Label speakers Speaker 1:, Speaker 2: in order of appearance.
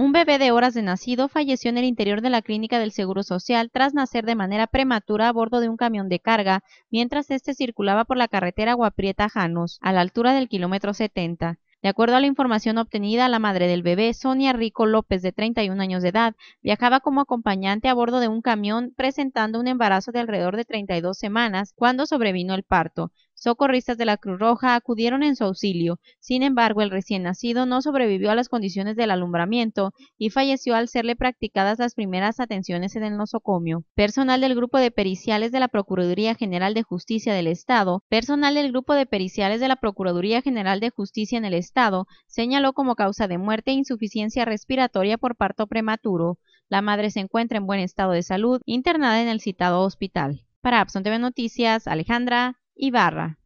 Speaker 1: Un bebé de horas de nacido falleció en el interior de la clínica del Seguro Social tras nacer de manera prematura a bordo de un camión de carga mientras este circulaba por la carretera Guaprieta-Janos, a la altura del kilómetro 70. De acuerdo a la información obtenida, la madre del bebé, Sonia Rico López, de 31 años de edad, viajaba como acompañante a bordo de un camión presentando un embarazo de alrededor de 32 semanas cuando sobrevino el parto. Socorristas de la Cruz Roja acudieron en su auxilio. Sin embargo, el recién nacido no sobrevivió a las condiciones del alumbramiento y falleció al serle practicadas las primeras atenciones en el nosocomio. Personal del Grupo de Periciales de la Procuraduría General de Justicia del Estado, personal del Grupo de Periciales de la Procuraduría General de Justicia en el Estado, señaló como causa de muerte insuficiencia respiratoria por parto prematuro. La madre se encuentra en buen estado de salud, internada en el citado hospital. Para Abson TV Noticias, Alejandra Ibarra.